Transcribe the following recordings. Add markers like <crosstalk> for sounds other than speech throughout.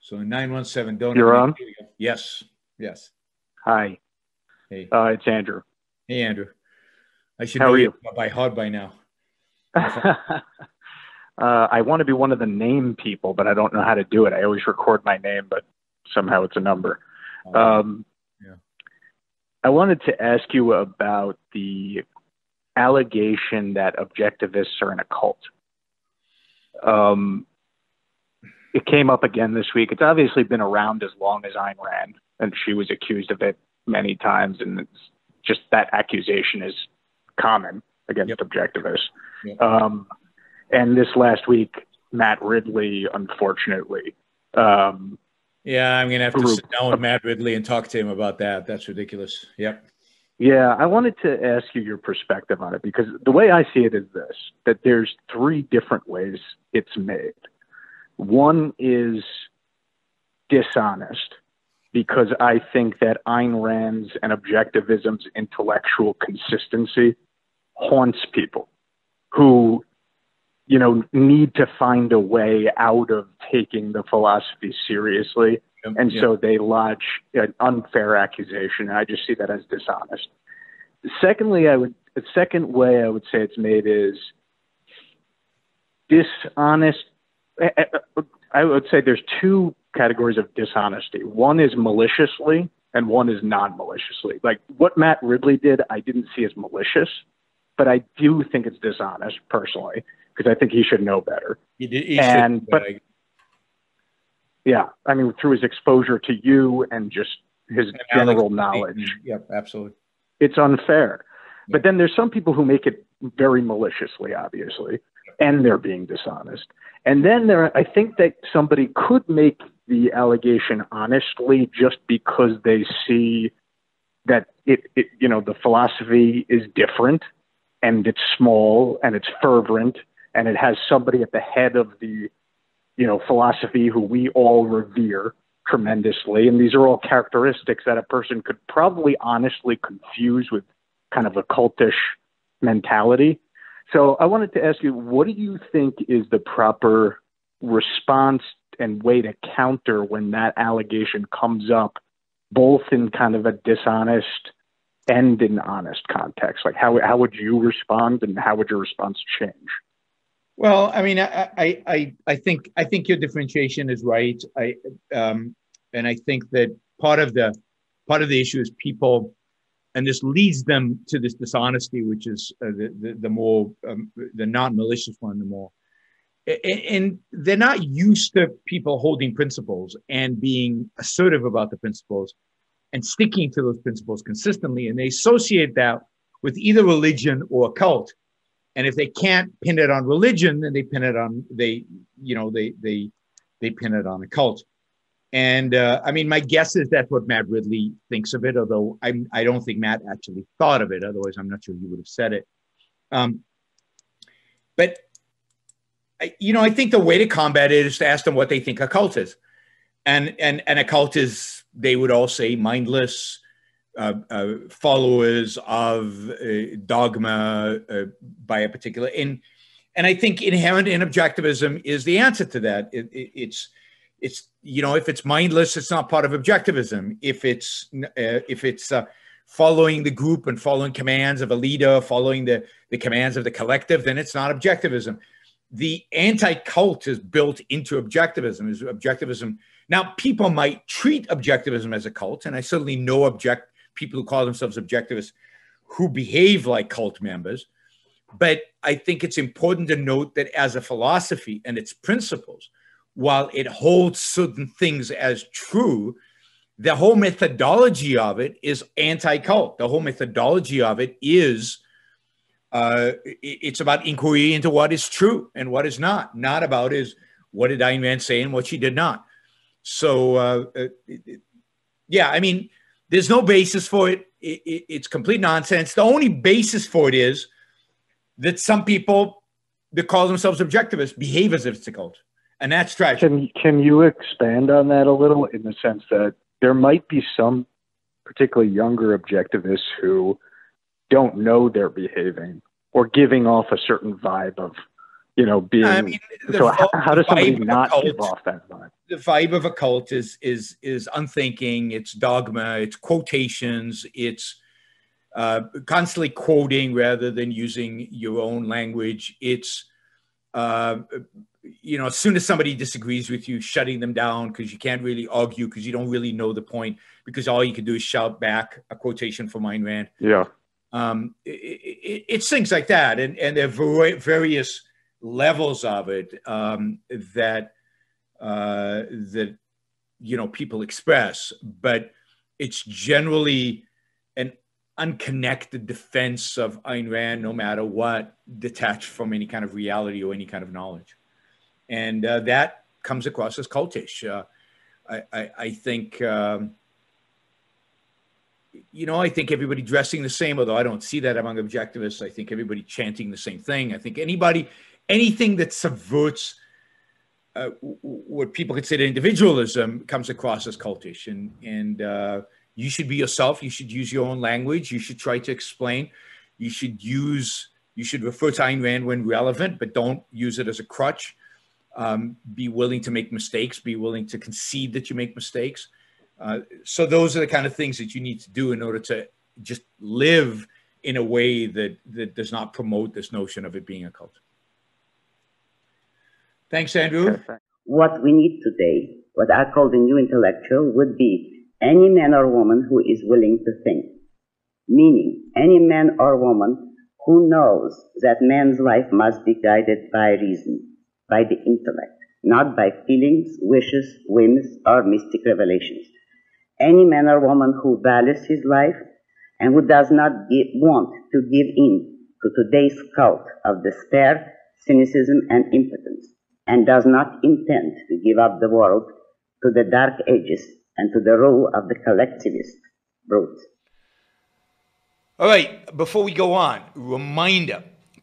So 917 don't. You're on? Yes. Yes. Hi. Hey. Uh, it's Andrew. Hey, Andrew. I should How know are you by heart by now. <laughs> uh, I want to be one of the name people, but I don't know how to do it. I always record my name, but somehow it's a number. Um, Yeah. I wanted to ask you about the allegation that objectivists are in a cult. Um, it came up again this week. It's obviously been around as long as Ayn Rand, and she was accused of it many times. And it's just that accusation is common against Yep. objectivists. Yep. Um, and this last week, Matt Ridley, unfortunately, um, yeah, I'm gonna have to Group. sit down with Matt Ridley and talk to him about that. That's ridiculous. Yep. Yeah, I wanted to ask you your perspective on it because the way I see it is this that there's three different ways it's made. One is dishonest because I think that Ayn Rand's and objectivism's intellectual consistency haunts people who, you know, need to find a way out of taking the philosophy seriously Yep. and Yep. so they lodge an unfair accusation. And I just see that as dishonest. Secondly, I would the second way I would say it's made is dishonest. I- I- I would say there's two categories of dishonesty. One is maliciously, and one is non-maliciously. Like what Matt Ridley did, I didn't see as malicious, but I do think it's dishonest personally because I think he should know better. He did, he and- but- I- Yeah, I mean through his exposure to you and just his and Alex- general knowledge. Yep, absolutely. it's unfair. But then there's some people who make it very maliciously, obviously, and they're being dishonest. And then there, I think that somebody could make the allegation honestly just because they see that it, it you know, the philosophy is different and it's small and it's fervent and it has somebody at the head of the, you know, philosophy who we all revere tremendously. And these are all characteristics that a person could probably honestly confuse with kind of a cultish mentality. So I wanted to ask you, what do you think is the proper response and way to counter when that allegation comes up, both in kind of a dishonest and an honest context? Like how how would you respond, and how would your response change? Well, I mean, I, I, I, I think, I think your differentiation is right. I, um, and I think that part of the, part of the issue is people, and this leads them to this dishonesty, which is uh, the, the, the more, um, the non-malicious one, the more, a- a- and they're not used to people holding principles and being assertive about the principles and sticking to those principles consistently. And they associate that with either religion or cult and if they can't pin it on religion then they pin it on they you know they they they pin it on a cult and uh, i mean my guess is that's what matt ridley thinks of it although i'm i don't think matt actually thought of it. Otherwise i'm not sure he would have said it. Um, but I, you know i think the way to combat it is to ask them what they think a cult is. And and and a cult is they would all say mindless uh, uh, followers of uh, dogma uh, by a particular and and I think inherent in objectivism is the answer to that. It, it, it's it's you know if it's mindless, it's not part of objectivism. If it's uh, if it's uh, following the group and following commands of a leader, following the the commands of the collective, then it's not objectivism. The anti-cult is built into objectivism. Is objectivism now? People might treat objectivism as a cult, and I certainly know object people who call themselves objectivists who behave like cult members. But I think it's important to note that as a philosophy and its principles, while it holds certain things as true, the whole methodology of it is anti-cult. The whole methodology of it is uh, it's about inquiry into what is true and what is not. Not about is what did Ayn Rand say and what she did not. So uh, it- it- yeah, I mean, there's no basis for it. It- it- It's complete nonsense. The only basis for it is that some people that call themselves objectivists behave as if it's a cult, and that's tragic. Can can you expand on that a little in the sense that there might be some particularly younger objectivists who don't know they're behaving or giving off a certain vibe of you know, being. I mean, so how, how, does somebody not cult, give off that vibe? The vibe of a cult is is is unthinking. It's dogma. It's quotations. It's uh, constantly quoting rather than using your own language. It's uh, you know, as soon as somebody disagrees with you, shutting them down because you can't really argue because you don't really know the point because all you can do is shout back a quotation from Ayn Rand. Yeah. Um, it, it, it's things like that, and and there are various levels of it um, that uh, that you know people express, but it's generally an unconnected defense of Ayn Rand, no matter what, detached from any kind of reality or any kind of knowledge and uh, that comes across as cultish. Uh, I, I, I, think, um, you know, I think everybody dressing the same, although I don't see that among objectivists. I think everybody chanting the same thing. I think anybody, anything that subverts uh, what people consider individualism comes across as cultish. And, and uh, you should be yourself. You should use your own language. You should try to explain. You should use, you should refer to Ayn Rand when relevant, but don't use it as a crutch um, be willing to make mistakes, be willing to concede that you make mistakes. Uh, so those are the kind of things that you need to do in order to just live in a way that that does not promote this notion of it being a cult. Thanks, Andrew. What we need today, what I call the new intellectual, would be any man or woman who is willing to think. Meaning, any man or woman who knows that man's life must be guided by reason by the intellect, not by feelings, wishes, whims, or mystic revelations. Any man or woman who values his life and who does not give, want to give in to today's cult of despair, cynicism, and impotence, and does not intend to give up the world to the dark ages and to the rule of the collectivist brute. All right, before we go on, reminder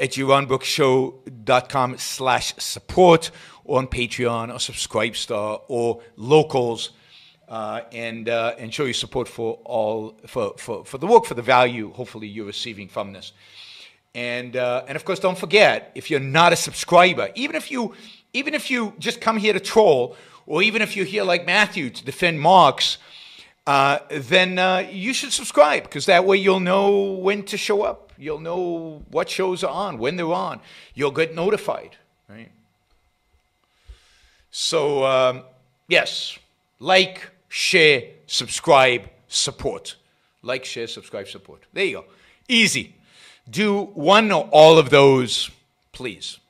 at yaronbrookshow.com slash support or on Patreon or Subscribestar or Locals uh, and, uh, and show your support for all, for, for, for the work, for the value hopefully you're receiving from this. And, uh, and of course, don't forget, if you're not a subscriber, even if you, even if you just come here to troll, or even if you're here like Matthew to defend Marx, uh, then uh, you should subscribe because that way you'll know when to show up. You'll know what shows are on, when they're on. You'll get notified, right? So, um, yes, like, share, subscribe, support. Like, share, subscribe, support. There you go. Easy. Do one or all of those, please.